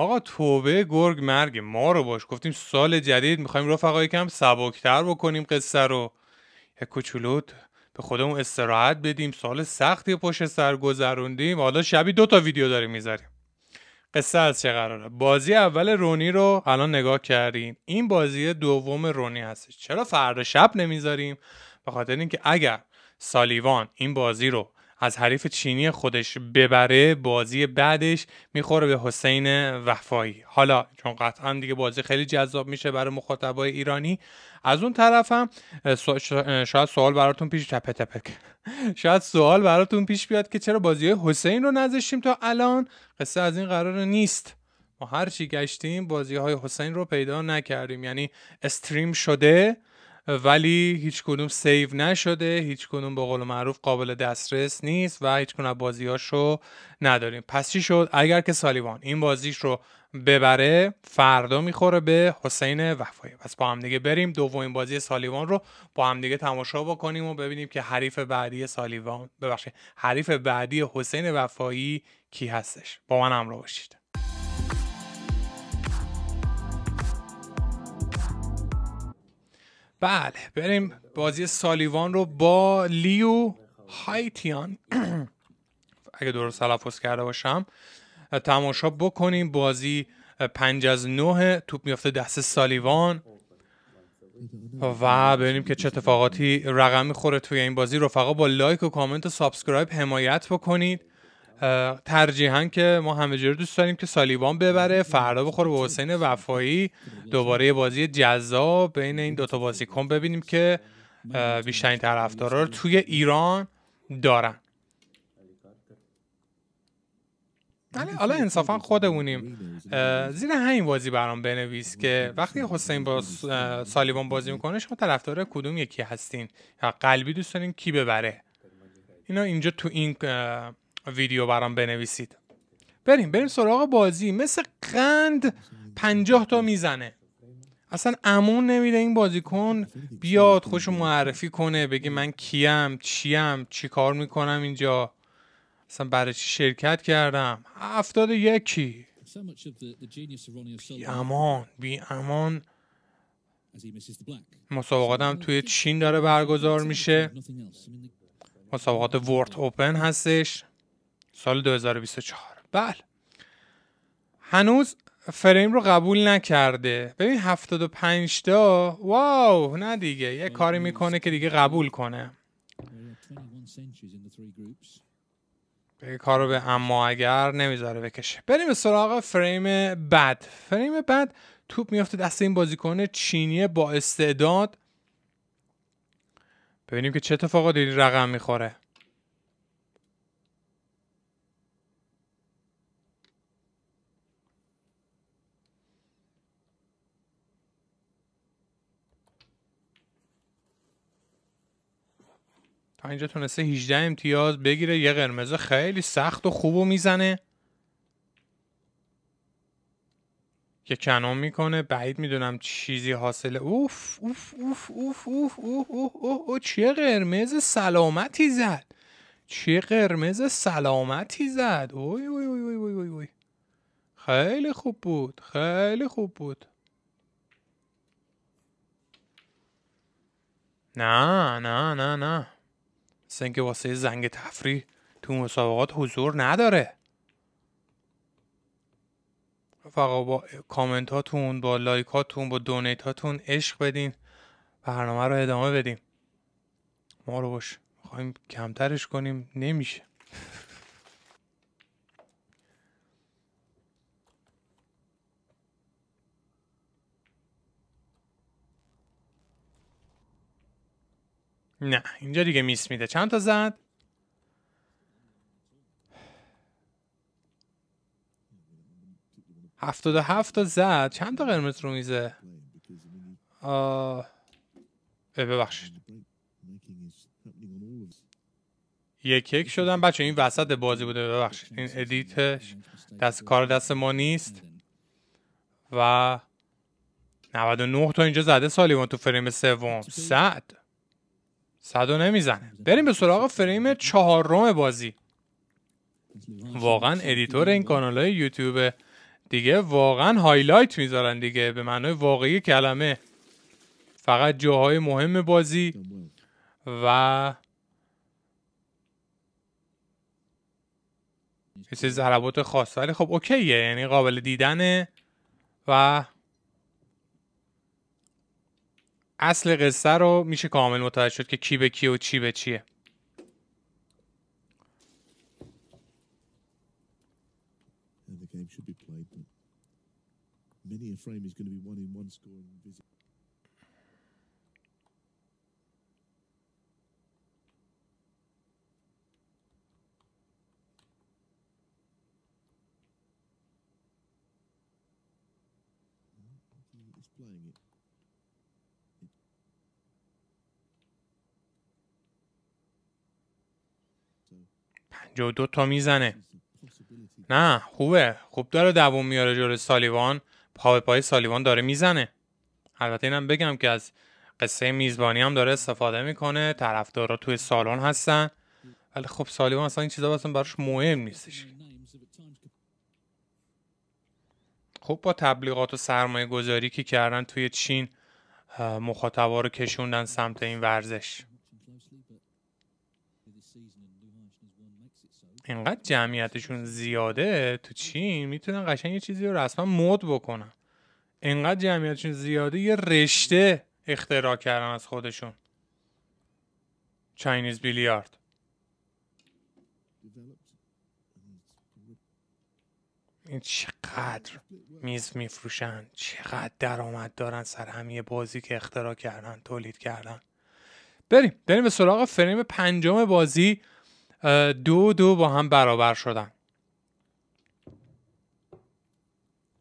آقا توبه گرگ مرگ ما رو باش. گفتیم سال جدید می‌خوایم رفقا یکم سبکتر بکنیم قصه رو. یک کوچولو به خودمون استراحت بدیم سال سختی پشت سر گذروندیم. حالا شبی دو تا ویدیو داریم می‌ذاریم. قصه از چه قراره؟ بازی اول رونی رو الان نگاه کردیم این بازی دوم رونی هستش. چرا فردا شب نمی‌ذاریم؟ به خاطر اینکه اگر سالیوان این بازی رو از حریف چینی خودش ببره بازی بعدش می‌خوره به حسین وفایی. حالا چون قطعا دیگه بازی خیلی جذاب میشه برای مخاطبای ایرانی از اون طرفم شاید سوال براتون پیش تپه تپک شاید سوال براتون پیش بیاد که چرا بازی حسین رو نذاشتیم تا الان؟ قصه از این قرار نیست. ما هر چی گشتیم بازی های حسین رو پیدا نکردیم. یعنی استریم شده ولی هیچ کدوم سیو نشده هیچ کدوم به قول معروف قابل دسترس نیست و هیچ کدوم بازیاش رو نداریم. پس چی شد؟ اگر که سالیوان این بازیش رو ببره فردا می‌خوره به حسین وفایی. پس با هم دیگه بریم دومین بازی سالیوان رو با هم دیگه تماشا بکنیم و ببینیم که حریف بعدی سالیوان ببخشید حریف بعدی حسین وفایی کی هستش. با من همراه باشید. بله بریم بازی سالیوان رو با لیو هایتیان. اگه درست تلفظ کرده باشم. تماشا بکنیم. بازی پنج از نه. توپ میافته دست سالیوان. و ببینیم که چه اتفاقاتی رقم می‌خوره توی این بازی. رفقا با لایک و کامنت و subscribe حمایت بکنید. ترجیحاً که ما همه جور دوست داریم که سالیوان ببره فردا بخوره به حسین وفایی. دوباره یه بازی جذاب بین این دوتا بازیکن ببینیم که بیشترین طرفدارا رو توی ایران دارن. حالا انصافا خودمونیم. زیر همین بازی برام بنویس که وقتی حسین با سالیوان بازی می‌کنه شما طرفدار کدوم یکی هستین؟ یا قلبی دوست دارین کی ببره؟ اینا اینجا تو این ویدیو برام بنویسید. بریم بریم سراغ بازی. مثل قند پنجاه تا می‌زنه. اصلا امون نمیده این بازیکن بیاد خوش معرفی کنه بگه من کیم چیم چی کار می‌کنم اینجا؟ اصلا برای چی شرکت کردم؟ هفتاد یکی. بی امان بی امان. مسابقات توی چین داره برگزار میشه. مسابقات ورد اوپن هستش. سال 2024 بله. هنوز فریم رو قبول نکرده. ببین 75 تا. واو نه دیگه. یه کاری می‌کنه که دیگه قبول کنه. به کارو به اما اگر نمی‌ذاره بکشه. بریم به سراغ فریم بد فریم بد توپ میافته دست این بازیکن چینی با استعداد. ببینیم که چه اتفاقاتی رقم می‌خوره. اینجا تونسته 18 امتیاز بگیره. یه قرمز خیلی سخت و خوب و می‌زنه. که کنون می‌کنه. بعید می‌دونم چیزی حاصله اوف اوف اوف اوف اوف اوف اوف اوف چه قرمز سلامتی زد. چه قرمز سلامتی زد. اوی اوی اوی اوی اوی اوی. خیلی خوب بود. خیلی خوب بود. نه نه نه نه. مثل واسه زنگ تفریح تو مسابقات حضور نداره. فقط با کامنتاتون با لایکاتون با دونیتاتون عشق بدین برنامه رو ادامه بدیم ما رو باش می‌خوایم کمترش کنیم. نمیشه. نه اینجا دیگه میس میده. چند تا زد؟ هفتاد و هفت تا زد. چند تا قرمز رو میزه؟ آه... ببخشید. یک یک شدن. بچه این وسط بازی بوده. ببخشید. این ادیتش دست کار دست ما نیست. و 99 تا اینجا زده سالیوان تو فریم سوم. صد. صدو نمی‌زنه. بریم به سراغ فریم چهارم بازی. واقعا editor این کانال های یوتیوب دیگه واقعا highlight می‌ذارن دیگه. به معنای واقعی کلمه. فقط جاهای مهم بازی و یه ضربات خاص. ولی خب OK ه. یعنی قابل دیدنه و اصل قصه رو میشه کامل متوجه شد که کی به کی و چی به چیه. 52 تا می‌زنه. نه خوبه. خوب داره دوم میاره جلو سالیوان. پا به پای سالیوان داره می‌زنه. البته اینم بگم که از قصه میزبانی هم داره استفاده می‌کنه. طرفدارا توی سالن هستن. ولی خب سالیوان اصلا این چیزا اصلا براش مهم نیستش. خب با تبلیغات و سرمایه گذاری که کردن توی چین مخاطبا رو کشوندن سمت این ورزش. اینقدر جمعیتشون زیاده تو چین می‌تونن قشنگ یه چیزی رو رسما مد بکنن. اینقدر جمعیتشون زیاده یه رشته اختراع کردن از خودشون. چاینیز بیلیارد این چقدر میز میفروشن چقدر درآمد دارن سر همیه بازی که اختراع کردن تولید کردن. بریم بریم به سراغ فریم پنجم بازی. دو دو با هم برابر شدن.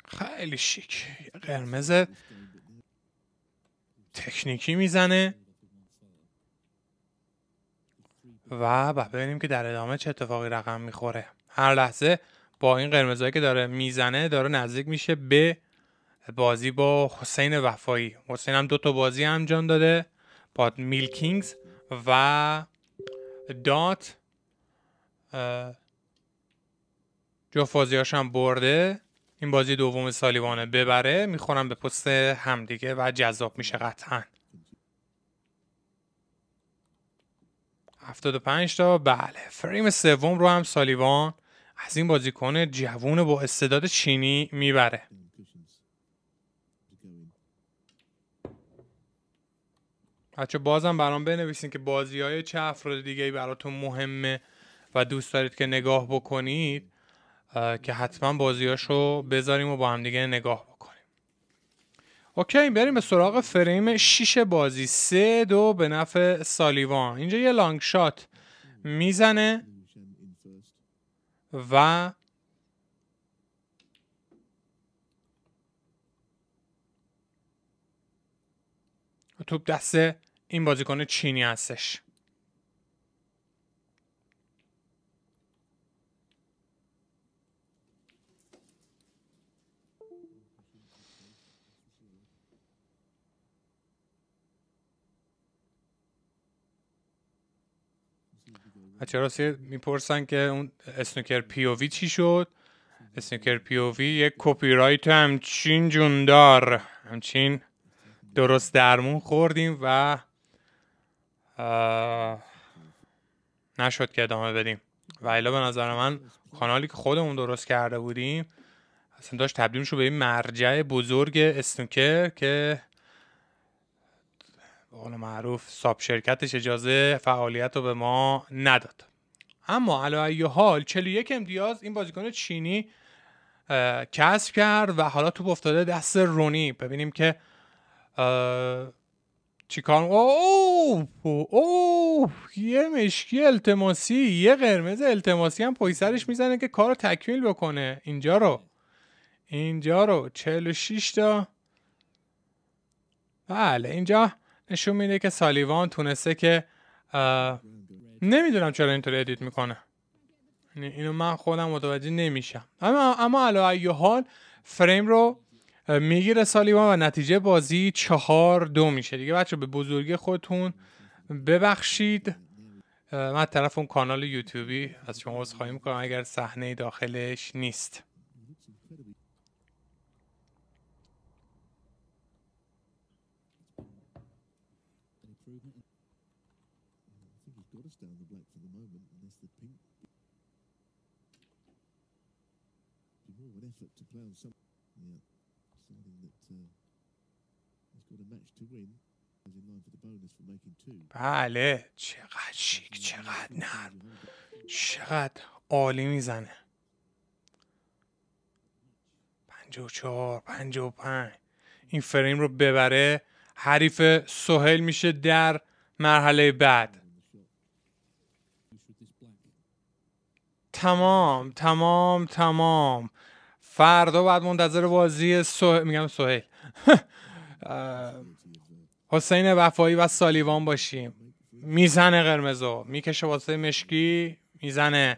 خیلی شیک. قرمز تکنیکی می‌زنه. و ببینیم که در ادامه چه اتفاقی رقم می‌خوره. هر لحظه با این قرمزهایی که داره می‌زنه داره نزدیک میشه به بازی با حسین وفایی. حسین هم دو تا بازی انجام داده با میلکینگز و دات جفت هم برده. این بازی دوم سالیوانه ببره. می‌خورم به پست همدیگه و جذاب میشه قطعا. 75 تا. بله. فریم سوم رو هم سالیوان از این بازیکن جوون با استعداد چینی می‌بره. بچه بازم برام بنویسین که بازی های چه افراد دیگه براتون مهمه. و دوست دارید که نگاه بکنید که حتما بازیاشو بذاریم و با هم دیگه نگاه بکنیم. اوکی بریم به سراغ فریم 6 بازی. سه دو به نفع سالیوان. اینجا یه لانگ شات می‌زنه و توپ دست این بازیکن چینی هستش. راستی می‌پرسن که اون اسنوکر پیووی چی شد؟ اسنوکر پیووی یک کپی رایت همچین جوندار همچین درست درمون خوردیم و نشد که ادامه بدیم. و ایلا به نظر من کانالی که خودمون درست کرده بودیم اصلا داشت تبدیل شد به این مرجع بزرگ اسنوکر که قول معروف ساب شرکتش اجازه فعالیت رو به ما نداد. اما علی حال 41 امتیاز این بازیکن چینی کسب کرد و حالا توپ افتاده دست رونی. ببینیم که چیکار اوه اوه یه مشکی التماسی یه قرمز التماسی هم پای می‌زنه که کارو تکمیل بکنه. اینجا رو اینجا رو 46 تا. بله اینجا نشون میده که سالیوان تونسته که نمی‌دونم چرا اینطوری ادیت می‌کنه. یعنی اینو من خودم متوجه نمیشم. اما اما علی حال فریم رو می‌گیره سالیوان و نتیجه بازی چهار دو میشه. دیگه بچه به بزرگی خودتون ببخشید. من طرف اون کانال یوتیوبی از شما خواهی می‌کنم اگر صحنه داخلش نیست. بله چقدر شیک چقدر نرم. چقدر عالی می‌زنه. پنج و چهار پنج و پنج. این فریم رو ببره. حریف سهل میشه در مرحله بعد. تمام تمام تمام. فردا بعد منتظر بازی سهل میگم سهل حسین وفایی و سالیوان باشیم. می‌زنه قرمزو. می‌کشه واسه مشکی می‌زنه.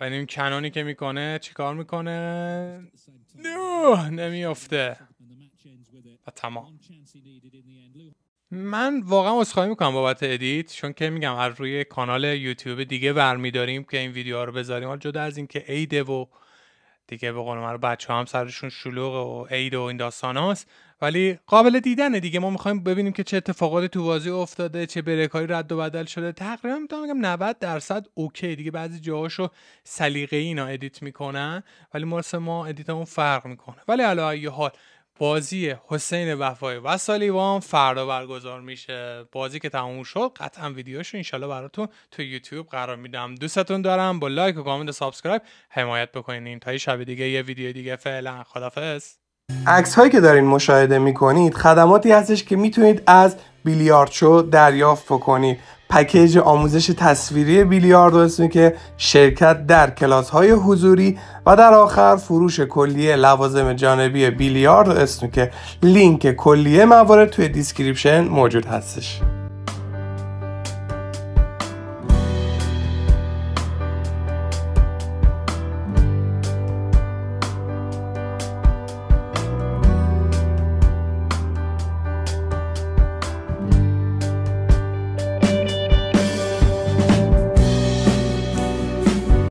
و این کنونی که می‌کنه چیکار می‌کنه؟ نه نمیافته. و تمام. من واقعا عذرخواهی می‌کنم بابت ادیت چون که میگم از روی کانال یوتیوب دیگه برمیداریم که این ویدیوها رو بذاریم. حالا جدا از اینکه عیده و دیگه به قول من بچه ها هم سرشون شلوغ و عید و این داستان هاست. ولی قابل دیدنه دیگه. ما می‌خوایم ببینیم که چه اتفاقاتی تو بازی افتاده چه break هایی رد و بدل شده. تقریبا می‌تونم بگم 90 درصد OK دیگه. بعضی جاهاشو سلیقه اینا edit می‌کنن ولی واسه ما edit مون فرق می‌کنه. ولی علی ای حال بازی حسین وفایی و سالیوان فردا برگزار میشه. بازی که تموم شد قطعا ویدیوشو انشالله براتون تو یوتیوب قرار میدم. دوستتون دارم با لایک و کامنت و subscribe حمایت بکنین. تا شب دیگه یه ویدیو دیگه. فعلا. خدافظ عکس هایی که دارین مشاهده می‌کنید خدماتی هستش که می‌تونید از بیلیارد شو دریافت بکنید. پکیج آموزش تصویری بیلیارد اسمی که شرکت در کلاس های حضوری و در آخر فروش کلیه لوازم جانبی بیلیارد اسمی که لینک کلیه موارد توی description موجود هستش.